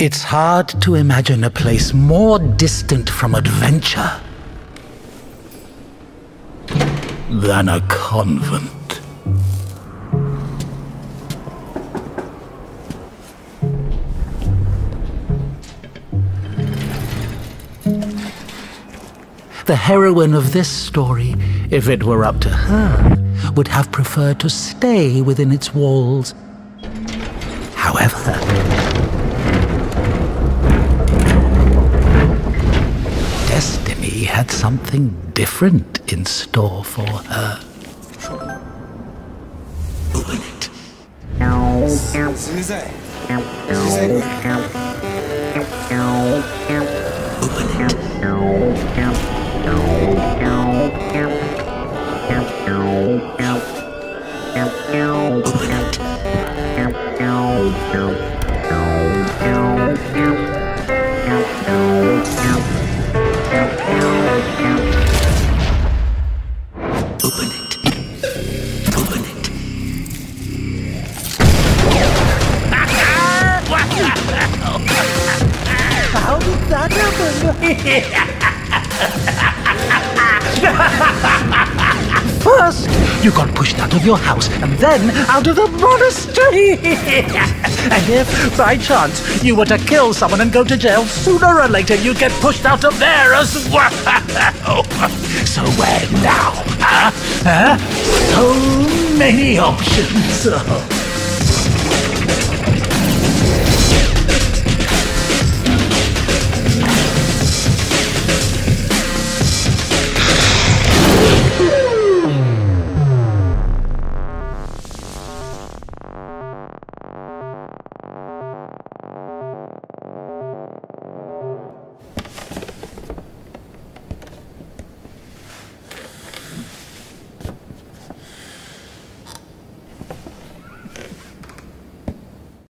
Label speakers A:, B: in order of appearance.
A: It's hard to imagine a place more distant from adventure than a convent. The heroine of this story, if it were up to her, would have preferred to stay within its walls. However, had something different in store for her. Open it.
B: Open it.
A: Open it. Open it. Open it. Open it.
C: How did that happen?
A: First, you got pushed out of your house, and then out of the monastery. and if, by chance, you were to kill someone and go to jail, sooner or later you'd get pushed out of there as well. so where now? 啊都没有平次